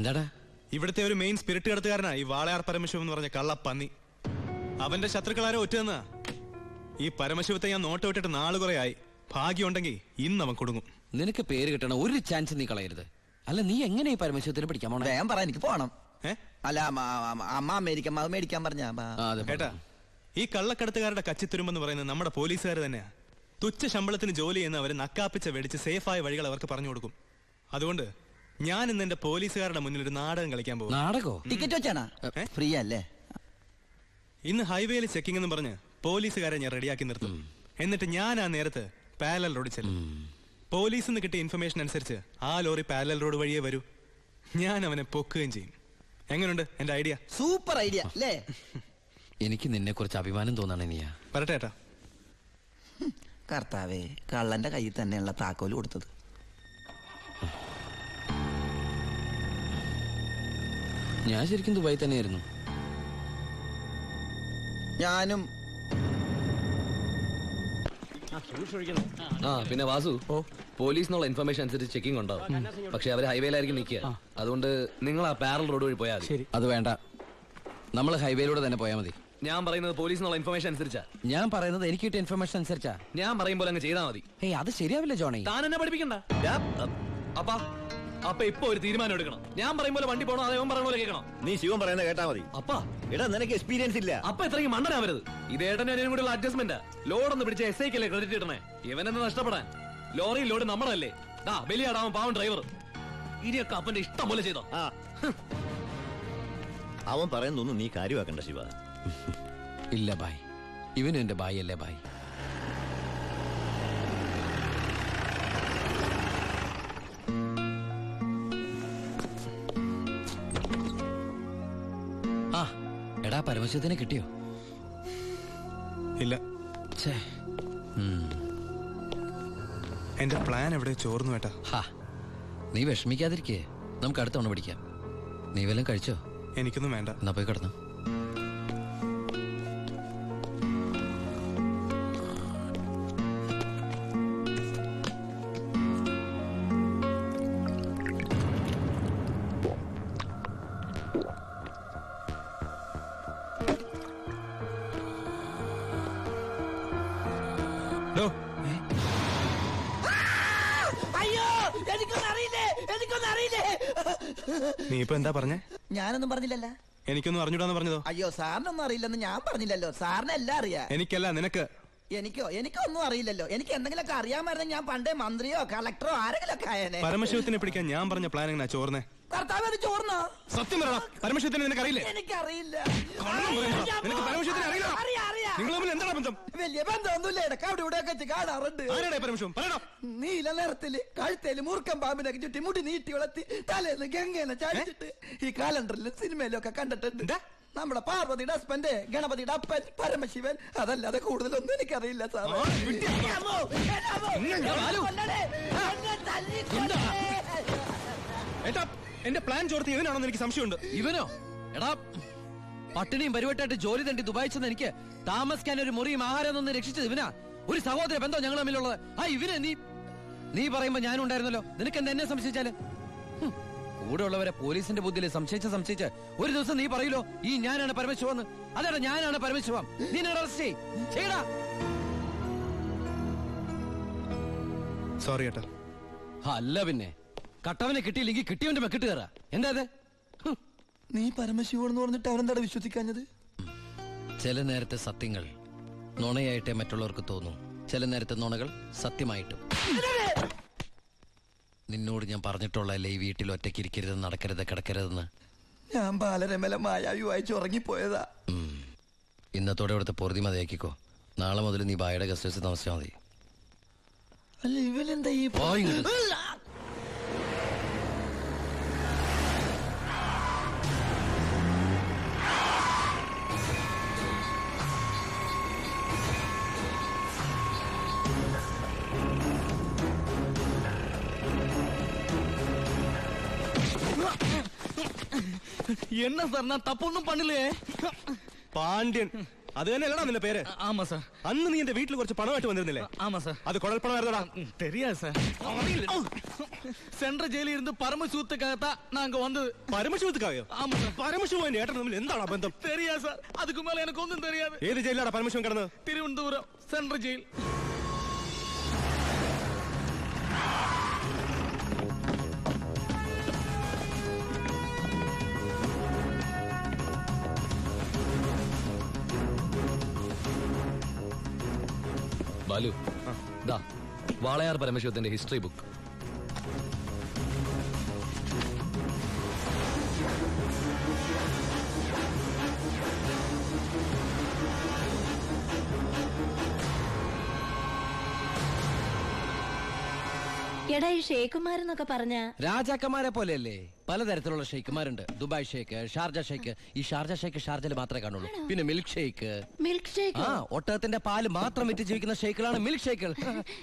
എന്താടാ? ഇവിടുത്തെ ഒരു മെയിൻ സ്പിരിറ്റ് കടത്തുകാരനാ ഈ വാളയാർ പരമശിവൻ എന്ന് പറഞ്ഞ കള്ളപ്പന്നി. അവന്റെ ശത്രുക്കളാരെ ഒറ്റെന്നാ ഈ പരമശിവത്തെ ഞാൻ നോട്ട് വിട്ടിട്ട് നാൾ കുറെ ആയി ഭാഗ്യമുണ്ടെങ്കിൽ ഇന്ന് അവൻ കൊടുങ്ങും. നിനക്ക് പേര് കിട്ടണ ഒരു ചാൻസ് നീ കളയരുത്. അല്ല നീ എങ്ങനെ ഈ പരമശിവത്തിന് പിടിക്കാൻ പോണേ? ഞാൻ പറ എനിക്ക് പോണം. ഏ? അല്ല അമ്മ അമേരിക്ക അത് മേടിക്കാൻ പറഞ്ഞ ആ, അതെ, കേട്ടാ ഈ കള്ളക്കടത്തുകാരുടെ കച്ചിത്തുരുമ്പെന്ന് പറയുന്നത് നമ്മുടെ പോലീസുകാർ തന്നെയാ. തുച്ഛ ശമ്പളത്തിന് ജോലി ചെയ്യുന്ന അവർ നക്കാപ്പിച്ച വെടിച്ച് സേഫായ വഴികൾ അവർക്ക് പറഞ്ഞു കൊടുക്കും. അതുകൊണ്ട് ഞാൻ ഇന്ന് എന്റെ പോലീസുകാരുടെ മുന്നിൽ ഒരു നാടകം കളിക്കാൻ പോകും നാടകോ? ടിക്കറ്റ് വെച്ചാണ്? ഫ്രീ അല്ലേ ഇന്ന് ഹൈവേയിൽ ചെക്കിംഗ് എന്ന് പറഞ്ഞ് പോലീസുകാരെ ഞാൻ റെഡിയാക്കി നിർത്തും. എന്നിട്ട് ഞാൻ ആ നേരത്ത് പാരലൽ റോഡിൽ ചെല്ലും. പോലീസിൽ നിന്ന് കിട്ടിയ ഇൻഫർമേഷൻ അനുസരിച്ച് ആ ലോറി പാരലൽ റോഡ് വഴിയേ വരൂ. ഞാൻ അവനെ പൊക്കുകയും ചെയ്യും. എങ്ങനെയുണ്ട് എന്റെ ഐഡിയ? സൂപ്പർ ഐഡിയ അല്ലേ? എനിക്ക് നിന്നെ കുറിച്ച് അഭിമാനം തോന്നാണ് നീയാ. പറട്ടെ ഏട്ടാ. കർത്താവേ കള്ളന്റെ കയ്യിൽ തന്നെയുള്ള താക്കോൽ കൊടുത്തത്. ഞാൻ ശരിക്കും ദുബായി തന്നെയായിരുന്നു. ഞാനും ആ പിന്നെ വാസു പോലീസിനുള്ള ഇൻഫർമേഷൻ അനുസരിച്ച് ചെക്കിംഗ് ഉണ്ടാവും പക്ഷെ അവർ ഹൈവേയിലായിരിക്കും നിൽക്കുക. അതുകൊണ്ട് നിങ്ങൾ ആ പാരൽ റോഡ് വഴി പോയാൽ മതി. അത് വേണ്ട. നമ്മൾ ഹൈവേയിലൂടെ തന്നെ പോയാൽ മതി. ഞാൻ പറയുന്നത് പോലീസിനുള്ള ഇൻഫർമേഷൻ അനുസരിച്ചാ. ഞാൻ പറയുന്നത് എനിക്ക് കിട്ടിയ ഇൻഫർമേഷൻ അനുസരിച്ചാ. ഞാൻ പറയുമ്പോൾ അങ്ങ് ചെയ്താൽ മതി. ഏയ് അത് ശരിയാവില്ല ജോണി. താൻ എന്നെ പഠിപ്പിക്കണ്ട. അപ്പാ. അപ്പൊ ഇപ്പൊ ഒരു തീരുമാനം എടുക്കണം. ഞാൻ പറയും പോലെ വണ്ടി പോണോ അതേ പറയുന്ന പോലെ കേൾക്കണം? നീ ശിവൻ പറയുന്നത് കേട്ടാ മതി. അപ്പ. എടാ നിനക്ക് എക്സ്പീരിയൻസ് ഇല്ല. അപ്പൊ ഇത്രയും മണ്ടനാവരുത്. ഇത് ഏട്ടനും അതിനും കൂടെയുള്ള അഡ്ജസ്റ്റ്മെന്റ് ലോഡ് ഒന്ന് പിടിച്ച എസ് ഐക്കല്ലേ ക്രെഡിറ്റ് കിട്ടണേ ഇവനെന്ന് നഷ്ടപ്പെടാൻ? ലോറി ലോഡ് നമ്മളല്ലേ? ദാ ബലിയാടാവൻ പാവൻ ഡ്രൈവർ ഇനിയൊക്കെ അപ്പന്റെ ഇഷ്ടം പോലെ ചെയ്തോ. ആ. അവൻ പറയുന്നൊന്നും നീ കാര്യമാക്കണ്ട ശിവ. ഇല്ല ബായ്. ഇവനും എന്റെ ബായ് അല്ലേ ബായ്. പരമശിവത്തിനെ കിട്ടിയോ? ഇല്ല. എന്റെ പ്ലാൻ എവിടെ ചോർന്നു ഏട്ടാ? നീ വിഷമിക്കാതിരിക്കേ. നമുക്ക് അടുത്ത തവണ പിടിക്കാം. നീ വല്ലതും കഴിച്ചോ? എനിക്കൊന്നും വേണ്ട. എന്നാ പോയി കിടന്നു. ഡോ, അയ്യോ എനിക്കൊന്നും അറിയില്ലേ എനിക്കൊന്നും അറിയില്ലേ നീ ഇപ്പൊ എന്താ പറഞ്ഞേ? ഞാനൊന്നും പറഞ്ഞില്ലല്ലോ. എനിക്കൊന്നും അറിഞ്ഞൂടാന്ന് പറഞ്ഞതോ? അയ്യോ സാറിനൊന്നും അറിയില്ലെന്ന് ഞാൻ പറഞ്ഞില്ലല്ലോ. സാറിന് എല്ലാം അറിയാം. എനിക്കല്ല നിനക്ക്. എനിക്കോ? എനിക്കൊന്നും അറിയില്ലല്ലോ. എനിക്ക് എന്തെങ്കിലുമൊക്കെ അറിയാമായിരുന്നെങ്കിൽ ഞാൻ പണ്ടേ മന്ത്രിയോ കളക്ടറോ ആരെങ്കിലും ഒക്കെ ആയേനെ. പരമശിവത്തിനെ പിടിക്കാൻ ഞാൻ പറഞ്ഞ പ്ലാൻ എങ്ങനെ? ചോർന്നേ കർത്താവ് അത് ചോർന്നോ സത്യം പറയടാ പരമശിവത്തിനെ നിനക്കറിയില്ലേ? എനിക്കറിയില്ല. കള്ളം. നിനക്ക് പരമശിവത്തിനെ അറിയില്ല നിങ്ങൾ തമ്മിൽ എന്താണ് ബന്ധം? വലിയ ബന്ധമൊന്നുമില്ല. ഇടയ്ക്ക് അവിടെ ഇവിടെ ഒക്കെ കാണാറുണ്ട്. ആരാടേ പരമശിവം പറയടാ. നീല നിറത്തിൽ കഴുത്തേൽ മൂർക്കം പാമ്പിനൊക്കെ ചുറ്റി മുടി നീട്ടി വളർത്തി തലേന്ന് ഗംഗേനെ ചാടിച്ചിട്ട് ഈ കാലണ്ടറിലും സിനിമയിലും ഒക്കെ കണ്ടിട്ടുണ്ട് നമ്മുടെ പാർവതിയുടെ ഹസ്ബൻഡ് ഗണപതിയുടെ അപ്പൻ പരമശിവൻ അതല്ലാതെ കൂടുതലൊന്നും എനിക്കറിയില്ല സാർ എന്റെ പ്ലാൻ ചോർത്തി ഇവനാണെന്ന് എനിക്ക് സംശയമുണ്ട്. ഇവനോ? എടാ പട്ടിണിയും പരിവട്ടായിട്ട് ജോലി തണ്ടി ദുബായിച്ചെന്ന് എനിക്ക് താമസിക്കാൻ ഒരു മുറിയും ആഹാരം ഒന്ന് രക്ഷിച്ചത് ഇവനാ. ഒരു സഹോദര ബന്ധം ഞങ്ങൾ തമ്മിലുള്ളത്. ആ ഇവനെ നീ നീ പറയുമ്പോ ഞാനും ഉണ്ടായിരുന്നല്ലോ. നിനക്ക് എന്താ എന്നെ സംശയിച്ചാൽ? കൂടെ ഉള്ളവരെ പോലീസിന്റെ ബുദ്ധിയിൽ സംശയിച്ച് സംശയിച്ച് ഒരു ദിവസം നീ പറയൂലോ ഈ ഞാനാണ് പരമശിവന്ന് അതാണ് ഞാനാണ് പരമശിവം. നീ അറസ്റ്റ് ചെയ്യടാ. സോറി ഏട്ടാ. അല്ല പിന്നെ. കട്ടവനെ കിട്ടിയില്ലെങ്കിൽ കിട്ടിയവന്റെ മെക്കിട്ട് കയറാ. എന്താ. നീ പരമശിവൻ എന്ന് പറഞ്ഞിട്ട് അവരെന്താണ് വിശ്വസിക്കാഞ്ഞത്? ചില നേരത്തെ സത്യങ്ങൾ നുണയായിട്ടേ മറ്റുള്ളവർക്ക് തോന്നും. ചില നേരത്തെ നുണകൾ സത്യമായിട്ടും. നിന്നോട് ഞാൻ പറഞ്ഞിട്ടുള്ളതല്ലേ ഈ വീട്ടിൽ ഒറ്റയ്ക്ക് ഇരിക്കരുത് നടക്കരുത് കിടക്കരുതെന്ന്? ഞാൻ ബാലരമല മായാവി വായിച്ചു ഉറങ്ങിപ്പോയതാ. ഇന്നത്തോടെ ഇവിടുത്തെ പൊറുതി മതിയാക്കിക്കോ. നാളെ മുതൽ നീ ബായുടെ ഗസ്റ്റ് ഹൗസിൽ താമസിച്ചാൽ മതി. അല്ല ഇവലെന്താ ഈ என்ன சார் நான் தப்பு ஒன்றும் பண்ணலையே പാണ്ഡ്യൻ അത് തന്നെയല്ലടാ നിന്റെ പേര് ஆமா சார் അന്ന് നീ എന്റെ വീട്ടിൽ കുറച്ച് പണമായിട്ട് വന്നിരുന്നില്ലേ ஆமா சார் അത് കുഴൽപ്പണമായിരുന്നടാ தெரியாது சார் சென்ட்ரல் ஜெயில இருந்து பரமசூத்துக்காக தான் நாங்க வந்தது പരമശിവത്തുക്കായോ ஆமா சார் പരമശിവൻ ഏട്ടൻ തമ്മിൽ എന്താണ് ആ ബന്ധം தெரியாது சார் அதுக்கு மேல எனக்கு ஒன்றும் தெரியாது ഏത് ജയിലാണ് പരമശിവൻ കിടന്നത് திருவனந்தபுரம் சென்ட்ரல் ஜெயில் ബാലു. ദാ വാളയാർ പരമശിവത്തിന്റെ ഹിസ്റ്ററി ബുക്ക് എടാ ഈ ഷേഖുമാരെന്നൊക്കെ പറഞ്ഞ രാജാക്കന്മാരെ പോലെയല്ലേ? പലതരത്തിലുള്ള ഷെയ്ക്കുമാരുണ്ട് ദുബായ് ഷേക്ക് ഷാർജ ഷേക്ക് ഈ ഷാർജ ഷേക്ക് ഷാർജയിൽ മാത്രമേ കാണുള്ളൂ. പിന്നെ മിൽക്ക് ഷേക്ക് മിൽക്ക് ഷേക്ക് ആ ഒട്ടകത്തിന്റെ പാൽ മാത്രം വിറ്റ് ജീവിക്കുന്ന ഷേക്കുകളാണ് മിൽക്ക് ഷേക്കുകൾ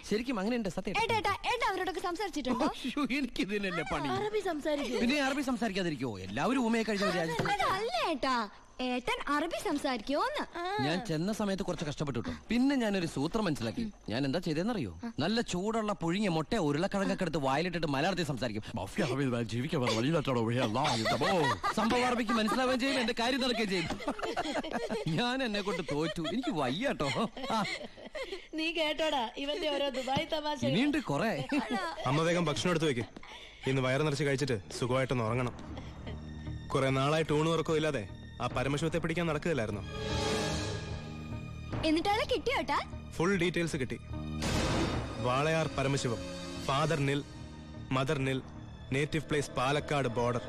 ശരിക്കും അങ്ങനെയുണ്ട് സത്യം. ഏട്ടാ ഏട്ടാ ഏട്ടാ അവരോടൊക്കെ സംസാരിച്ചിട്ടുണ്ടോ? അയ്യോ, എനിക്കിതിനല്ലേ പണി. അറബി സംസാരിക്കും. പിന്നെ അറബി സംസാരിക്കാതിരിക്കോ എല്ലാവരും ഊമയെ കഴിഞ്ഞ ഒരു രാജ്യത്ത് അല്ല ഏട്ടാ. ഏട്ടൻ അറബി സംസാരിക്കോന്ന് ഞാൻ ചെന്ന സമയത്ത് കുറച്ച് കഷ്ടപ്പെട്ടു കേട്ടോ. പിന്നെ ഞാനൊരു സൂത്രം മനസ്സിലാക്കി. ഞാൻ എന്താ ചെയ്തെന്നറിയോ? നല്ല ചൂടുള്ള പുഴുങ്ങിയ മുട്ട ഉരുളക്കിഴങ്ങൊക്കെ എടുത്ത് വായിലിട്ടിട്ട് മലയാളത്തിൽ സംസാരിക്കും. മഫ്യ ജീവിക്കാൻ വന്ന വഴിയിലാട്ടോ വഴി അല്ലാ, ഇതമോ. സംഭവം അറബിക്ക് മനസ്സിലാവുകയും ചെയ്യും എന്റെ കാര്യം നടക്കുകയും ചെയ്യും. ഞാൻ എന്നെ കൊണ്ട് തോറ്റു. എനിക്ക് വയ്യാട്ടോ. ആ, നീ കേട്ടോടാ ഇവന്റെ ഓരോ ദുബായ് തമാശ ഇനിയുണ്ട് കൊറേ. അമ്മ വേഗം ഭക്ഷണം എടുത്തു വെക്ക് ഇന്ന് വയറ് നിറച്ച് കഴിച്ചിട്ട് സുഖമായിട്ടൊന്ന് ഉറങ്ങണം. കുറെ നാളായിട്ട് ഊണ് ഉറക്കവും ഇല്ലാതെ ആ പരമശിവത്തെ പിടിക്കാൻ നടക്കുകയില്ലായിരുന്നു? എന്നിട്ടാളെ കിട്ടിയോട്ടാ ഫുൾ ഡീറ്റെയിൽസ് കിട്ടി. Walayar Paramasivam father nil mother nil native place Palakkad border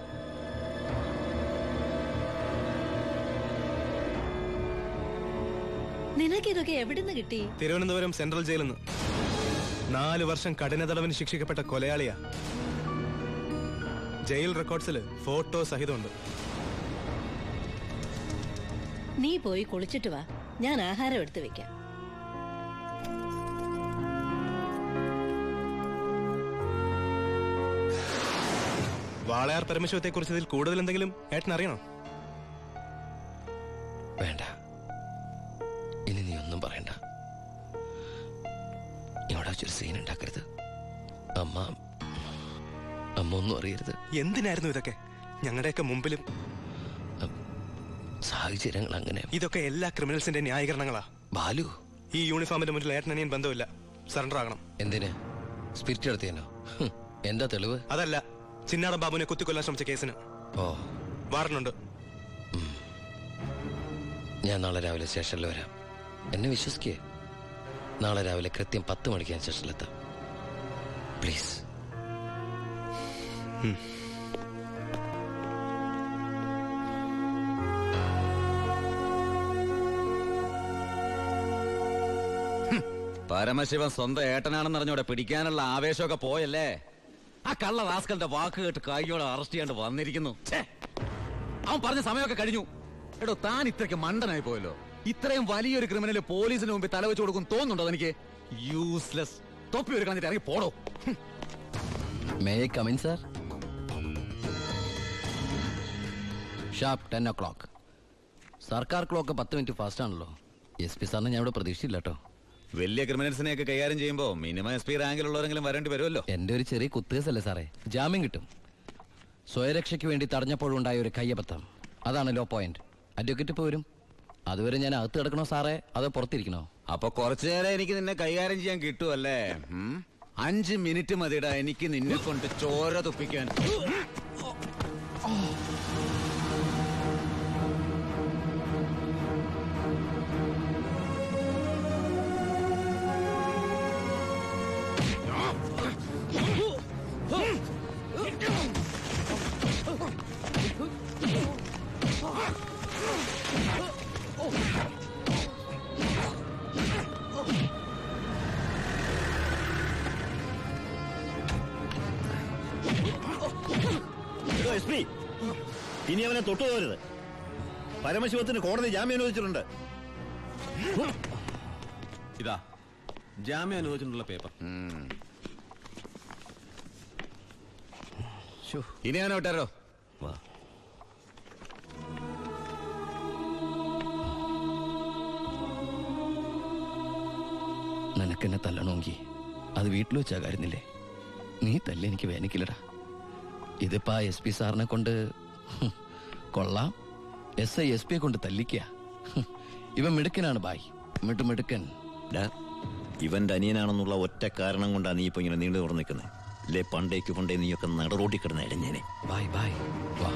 എവിടുന്ന് കിട്ടി? തിരുവനന്തപുരം സെൻട്രൽ ജയിലിൽ നിന്ന് നാല് വർഷം കഠിന തടവിന് ശിക്ഷിക്കപ്പെട്ട കൊലയാളിയാ. Jail റെക്കോർഡ്സിൽ photo സഹിതമുണ്ട്. നീ പോയി കുളിച്ചിട്ട് വാ. ഞാൻ ആഹാരം എടുത്തു വെക്കാം. വാളയാർ പരമശിവത്തെ കുറിച്ച് ഇതിൽ കൂടുതൽ എന്തെങ്കിലും ഏട്ടൻ അറിയണോ വേണ്ട. ഇനി നീ ഒന്നും പറയണ്ട. ഇവിടെ വെച്ചൊരു സീൻ ഉണ്ടാക്കരുത്. അമ്മ അമ്മ ഒന്നും അറിയരുത്. എന്തിനായിരുന്നു ഇതൊക്കെ? ഞങ്ങളുടെയൊക്കെ മുമ്പിലും സാഹചര്യങ്ങൾ അങ്ങനെ. ഇതൊക്കെ എല്ലാ ക്രിമിനൽസിന്റെ ന്യായീകരണങ്ങളാ. ബാലു? ഈ യൂണിഫോമിന്റെ മുന്നിൽ ഏട്ടനിയൻ ബന്ധമില്ല സറണ്ടർ ആകണം എന്തിന്? സ്പിരിറ്റ് എടുത്തേനോ എന്താ തെളിവ്? അതല്ല ചിന്നാടൻ ബാബുവിനെ കുത്തിക്കൊല്ലാൻ ശ്രമിച്ച കേസിന്. ഓ. വാറണ്ടുണ്ട് ഞാൻ നാളെ രാവിലെ സ്റ്റേഷനിൽ വരാം. എന്നെ വിശ്വസിക്കേ? നാളെ രാവിലെ കൃത്യം പത്ത് മണിക്ക് ഞാൻ സ്റ്റേഷനിലെത്താം. പ്ലീസ്. പരമശിവൻ സ്വന്തം ഏട്ടനാണെന്ന് അറിഞ്ഞോടെ പിടിക്കാനുള്ള ആവേശമൊക്കെ പോയല്ലേ? ആ കള്ള റാസ്കലിന്റെ വാക്ക് കേട്ട് കൈയോടെ അറസ്റ്റ് ചെയ്യാണ്ട് വന്നിരിക്കുന്നു! അവൻ പറഞ്ഞ സമയമൊക്കെ കഴിഞ്ഞു. എടോ താൻ ഇത്രയ്ക്ക് മണ്ടനായി പോയല്ലോ. ഇത്രയും വലിയൊരു ക്രിമിനൽ പോലീസിന് മുമ്പിൽ തലവെച്ച് കൊടുക്കും തോന്നുന്നുണ്ടോ എനിക്ക് യൂസ്ലെസ് തൊപ്പി ഒരു കളഞ്ഞിട്ട് ഇറങ്ങി പോടോ. May come in sir sharp ten o'clock സർക്കാർ ക്ലോക്ക് പത്ത് മിനിറ്റ് ഫാസ്റ്റ് ആണല്ലോ എസ് പി സാറിന് ഞാൻ ഇവിടെ പ്രതീക്ഷയില്ല കേട്ടോ. വലിയ ക്രിമിനൽസിനെയൊക്കെ കൈകാര്യം ചെയ്യുമ്പോ മിനിമം എസ് പി റാങ്കിലുള്ളവരെങ്കിലും വരേണ്ടി വരുമല്ലോ. എന്റെ ഒരു ചെറിയ കുത്തേസല്ലേ സാറേ? ജാമ്യം കിട്ടും. സ്വയരക്ഷയ്ക്ക് വേണ്ടി തടഞ്ഞപ്പോഴുണ്ടായ ഒരു കയ്യബദ്ധം. അതാണ് ലോ പോയിന്റ്. അഡ്വക്കേറ്റ് ഇപ്പോൾ വരും. അതുവരെ ഞാൻ അകത്ത് കിടക്കണോ സാറേ? അതോ പുറത്തിരിക്കണോ? അപ്പൊ കുറച്ചു നേരം എനിക്ക് നിന്നെ കൈകാര്യം ചെയ്യാൻ കിട്ടുമല്ലേ? അഞ്ച് മിനിറ്റ് മതിടാ എനിക്ക് നിന്നെ കൊണ്ട് ചോര തുപ്പിക്കാൻ. പി ഇനി അവനെ തൊട്ടുപോകരുത് പരമശിവത്തിന് കോടതി ജാമ്യം അനുവദിച്ചിട്ടുണ്ട്. ഇതാ ജാമ്യം അനുവദിച്ചിട്ടുള്ള പേപ്പർ. ഇനി ഞാൻ വിട്ടാരോ? വാ. നിനക്കെന്നെ തല്ലണമെങ്കിൽ അത് വീട്ടിൽ വെച്ചാ കാര്യന്നില്ലേ നീ തല്ലെനിക്ക് വേനിക്കില്ലടാ ഇതിപ്പോ ആ എസ് പി സാറിനെ കൊണ്ട് കൊള്ളാം. എസ് ഐ എസ് പിയെ കൊണ്ട് തല്ലിക്കുക ഹും, ഇവൻ മിടുക്കനാണ് ബായ്. മിട്ടു മിടുക്കൻ. ഇവന്റെ അനിയനാണെന്നുള്ള ഒറ്റ കാരണം കൊണ്ടാണ് നീ ഇപ്പൊ ഇങ്ങനെ നീണ്ടു തുറന്നു നിൽക്കുന്നത് ഇല്ലേ പണ്ടേക്ക് പണ്ടേ നീയൊക്കെ നടറോട്ടി കിടന്ന് ഇടഞ്ഞേനെ. Bye bye. വാ.